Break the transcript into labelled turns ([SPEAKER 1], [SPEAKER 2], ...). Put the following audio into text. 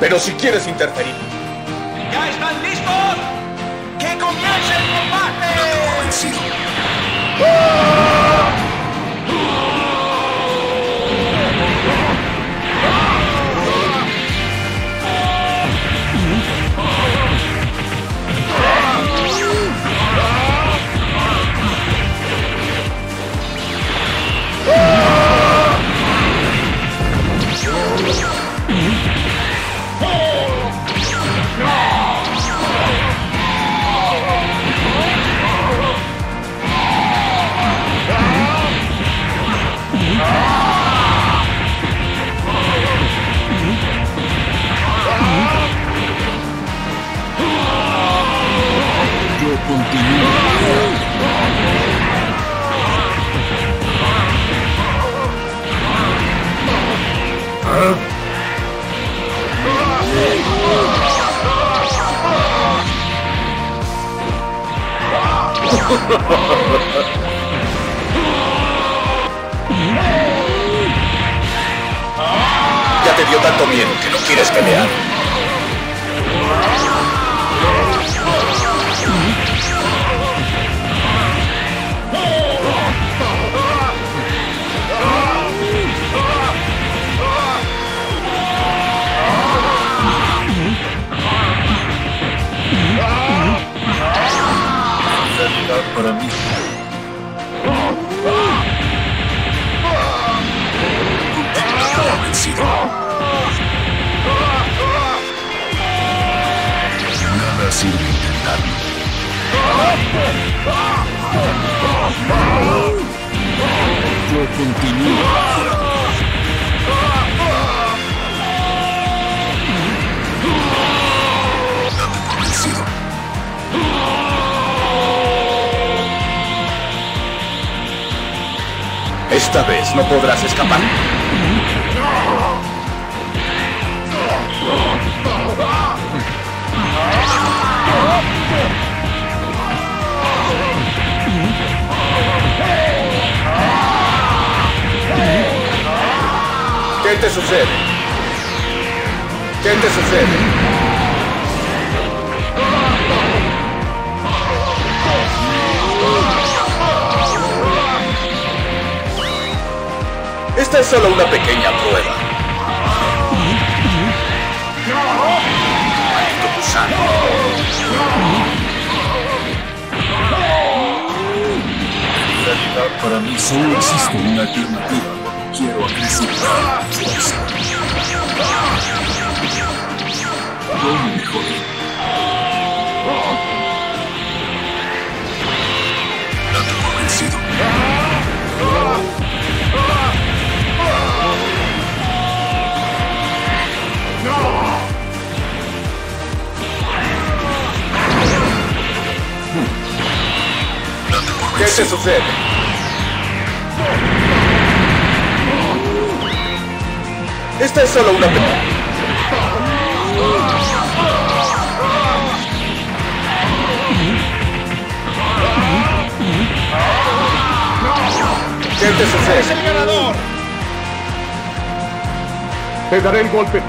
[SPEAKER 1] Pero si quieres interferir...
[SPEAKER 2] ¿Ya están listos? ¡Que comience el combate!
[SPEAKER 3] Convencido. Yo continúo.
[SPEAKER 1] Ya te dio tanto miedo que no quieres pelear.
[SPEAKER 3] Para mí. Convencido. Nada sirve intentarlo. Yo continúo.
[SPEAKER 1] Esta vez no podrás escapar. ¿Qué te sucede? ¿Qué te sucede? Esta es solo una pequeña prueba. Maldito gusano.
[SPEAKER 3] En realidad, para mí solo existe una alternativa quiero acrecentar mi fuerza. Yo me mejoré. Date por
[SPEAKER 1] ¿Qué te
[SPEAKER 3] vencido.
[SPEAKER 1] sucede? Esta es solo una pequeña... ¿Qué te sucede?
[SPEAKER 2] ¡Es el ganador!
[SPEAKER 4] Te daré el golpe.